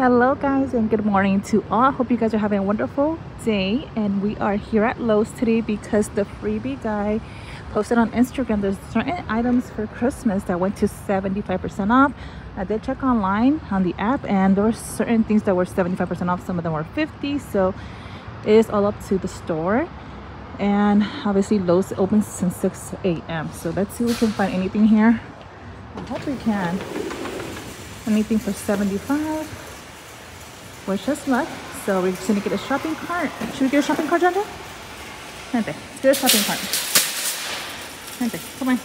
hello guys and good morning to all. I hope you guys are having a wonderful day. And we are here at lowes today because the freebie guy posted on instagram there's certain items for christmas that went to 75 percent off. I did check online on the app and there were certain things that were 75 percent off. Some of them were 50 so it is all up to the store. And obviously lowes opens since 6 a.m so let's see if we can find anything here. I hope we can. Anything for 75 wish us luck. So we're just gonna get a shopping cart. Should we get a shopping cart, Janja? Vente, let's get a shopping cart. Vente, come on.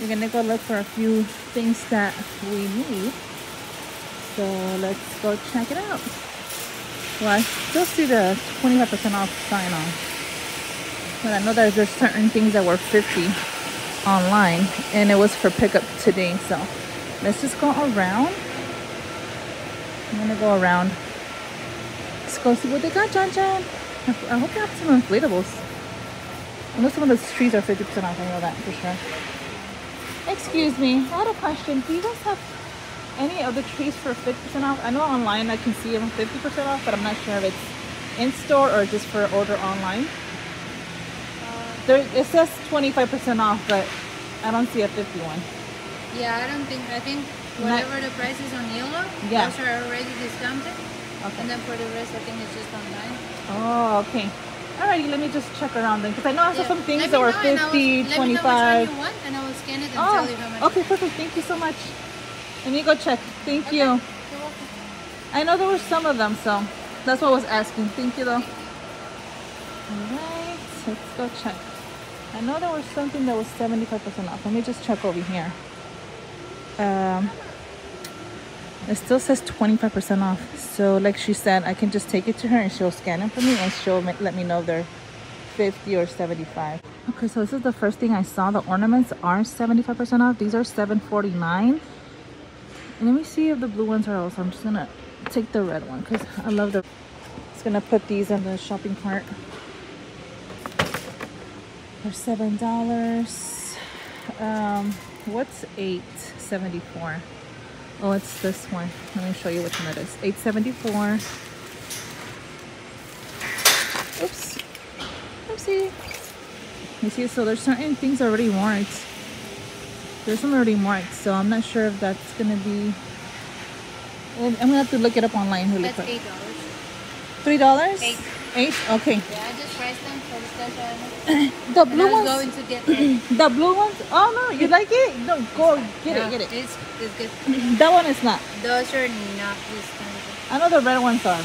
We're gonna go look for a few things that we need. So let's go check it out. Well, I still see the 25% off sign on. But I know that there's certain things that were 50 online and it was for pickup today. So let's just go around I'm gonna go around. Let's go see what they got, John John. I hope they have some inflatables. I know some of those trees are 50% off, I know that for sure. Excuse me, I had a question. Do you guys have any of the trees for 50% off? I know online I can see them 50% off, but I'm not sure if it's in store or just for order online. There, it says 25% off, but I don't see a 51. Yeah, I don't think, I think Whatever the price is on yellow, yeah. those are already discounted. Okay. And then for the rest, I think it's just online. Oh, okay. Alrighty, let me just check around then. Because I know I saw yeah. some things that were 50, will, 25. Let me know which one you want, and I will scan it and oh, tell you how much. Okay, perfect. Thank you so much. Let me go check. Thank okay. you. I know there were some of them, so that's what I was asking. Thank you, though. Alright, let's go check. I know there was something that was 75% off. Let me just check over here. Um, it still says 25% off. So like she said i can just take it to her and she'll scan it for me and she'll let me know they're 50 or 75 okay so this is the first thing i saw. The ornaments are 75 percent off. These are 7.49 and let me see if the blue ones are also i'm just gonna take the red one because i love the just gonna put these in the shopping cart. For seven dollars. Um what's 874? Oh, it's this one. Let me show you which one it is. 874. Oops. Oopsie. You see, so there's certain things already marked. There's some already marked, so I'm not sure if that's gonna be. I'm gonna have to look it up online really That's quick. eight dollars. Three dollars? Eight. Okay. Yeah, I just priced them for the special. the blue ones. going to get the blue ones. Oh no, you like it? No, go get yeah, it, get it. It's, it's good. That one is not. Those are not discounted. I know the red ones are.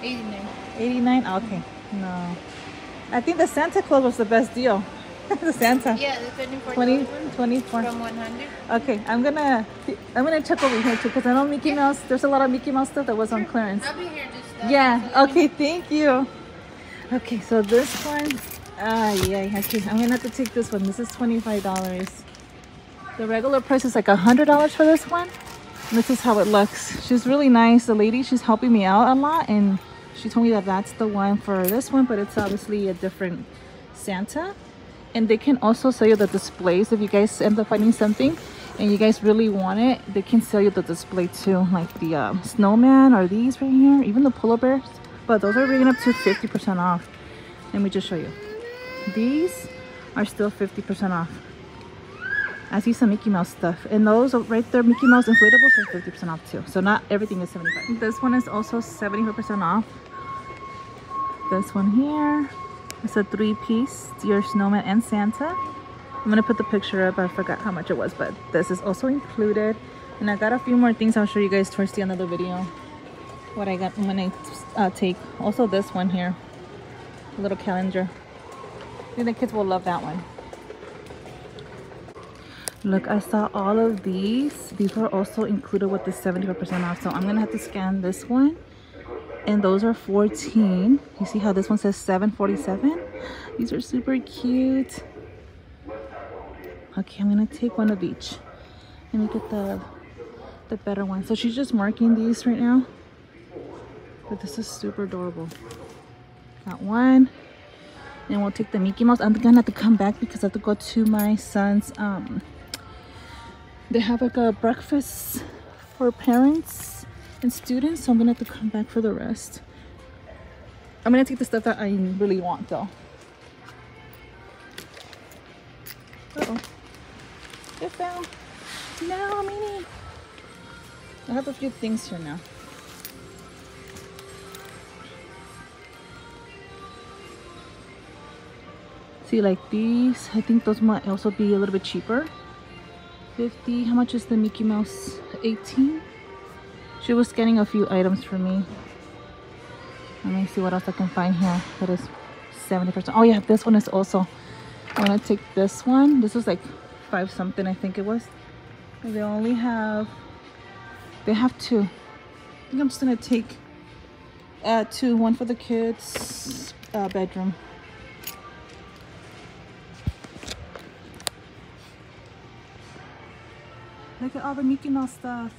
89. 89 okay no i think the santa claus was the best deal the santa. Yeah, the 24 20 one 24 from 100. okay i'm gonna i'm gonna check over here too because i know mickey mouse there's a lot of mickey mouse stuff that was on clearance. I'll be here just yeah so let me okay thank you. Okay so this one ah yeah okay i'm gonna have to take this one. This is 25 dollars. The regular price is like a hundred dollars for this one. And this is how it looks. She's really nice. The lady she's helping me out a lot and she told me that that's the one for this one but it's obviously a different santa and they can also sell you the displays if you guys end up finding something and you guys really want it they can sell you the display too like the um, snowman or these right here even the polar bears but those are bringing up to 50 percent off let me just show you these are still 50 percent off I see some Mickey Mouse stuff. And those right there, Mickey Mouse inflatables are 50% off too. So not everything is 75 This one is also 75% off. This one here. It's a three-piece Deer Snowman and Santa. I'm gonna put the picture up. I forgot how much it was, but this is also included. And I got a few more things I'll show you guys towards the end of the video. What I got when I uh, take. Also this one here. A little calendar. I think the kids will love that one. Look, I saw all of these. These were also included with the 75% off. So I'm gonna have to scan this one. And those are 14. You see how this one says 747? These are super cute. Okay, I'm gonna take one of each. Let me get the the better one. So she's just marking these right now. But this is super adorable. Got one. And we'll take the Mickey Mouse. I'm gonna have to come back because I have to go to my son's um they have like a breakfast for parents and students so i'm gonna have to come back for the rest. I'm gonna take the stuff that i really want though. Uh oh it fell no Minnie i have a few things here now. See like these i think those might also be a little bit cheaper. 50 how much is the mickey mouse? 18 she was scanning a few items for me. Let me see what else i can find here that is 70 percent. Oh yeah this one is also i'm gonna take this one. This was like five something i think it was. They only have they have two. I think i'm just gonna take uh two one for the kids uh, bedroom. Look at all the Mickey Mouse stuff.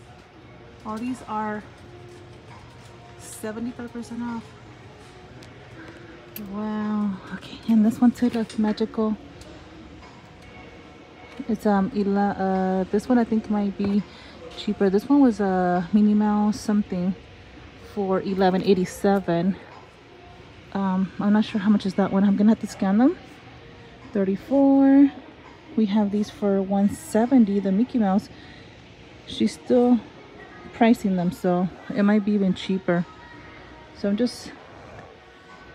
All these are 75% off. Wow. Okay, and this one too looks magical. It's um uh this one I think might be cheaper. This one was a uh, Minnie Mouse something for 11.87. Um, I'm not sure how much is that one. I'm gonna have to scan them. 34 we have these for 170 the mickey mouse she's still pricing them so it might be even cheaper. So i'm just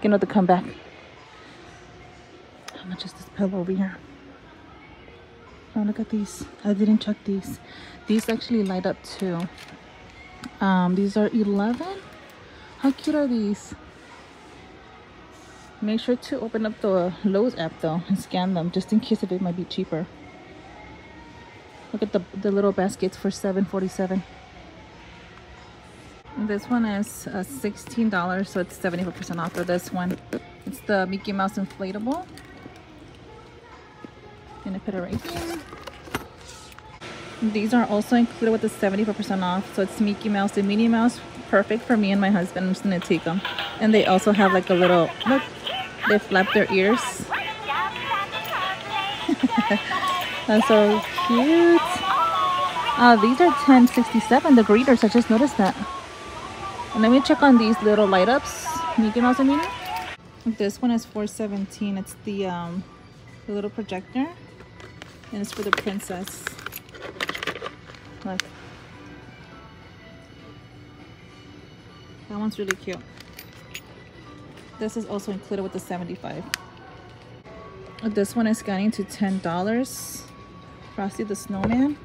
gonna have to come back. How much is this pillow over here? Oh look at these. I didn't check these. These actually light up too. Um these are 11 how cute are these? Make sure to open up the Lowe's app though and scan them just in case if it might be cheaper. Look at the, the little baskets for $7.47. This one is uh, $16, so it's 74% off for this one. It's the Mickey Mouse inflatable. Gonna put it right here. These are also included with the 74% off. So it's Mickey Mouse and Minnie Mouse. Perfect for me and my husband. I'm just gonna take them. And they also have like a little, look, they flap their ears. That's so cute. Oh, these are 1067, the greeters. I just noticed that. And let me check on these little light ups. Mickey Mouse. This one is 417. It's the um the little projector. And it's for the princess. Look. That one's really cute. This is also included with the 75. This one is scanning to $10. Frosty the Snowman.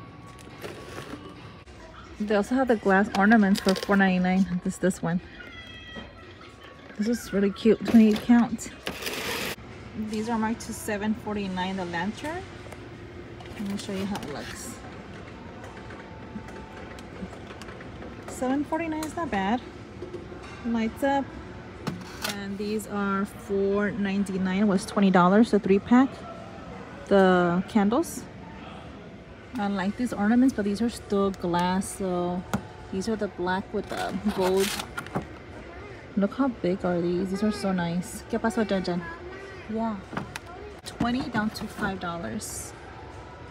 They also have the glass ornaments for $4.99. This this one. This is really cute. 28 count. These are marked to $7.49 the lantern. Let me show you how it looks. $7.49 is not bad. Lights up and these are $4.99 was $20 the three pack the candles I like these ornaments but these are still glass so these are the black with the gold. Look how big are these. These are so nice. ¿Qué pasó, Jen yeah. 20 down to five dollars.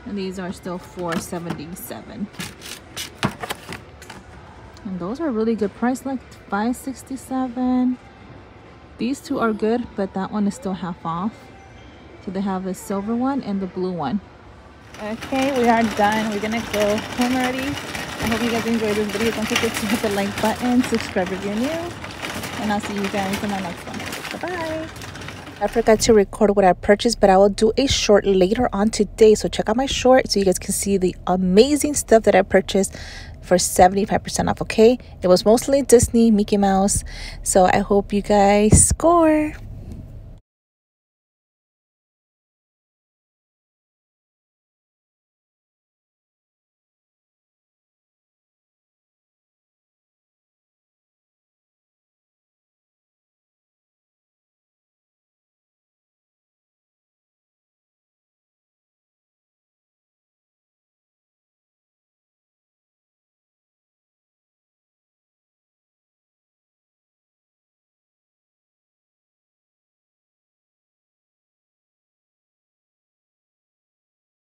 And these are still 477 and those are really good price like 567 these two are good, but that one is still half off. So they have the silver one and the blue one. Okay, we are done. We're gonna go home already. I hope you guys enjoyed this video. Don't forget to hit the like button, subscribe if you're new, and I'll see you guys in my next one. Bye-bye. I forgot to record what I purchased, but I will do a short later on today. So check out my short so you guys can see the amazing stuff that I purchased for 75% off, okay? It was mostly Disney, Mickey Mouse. So I hope you guys score.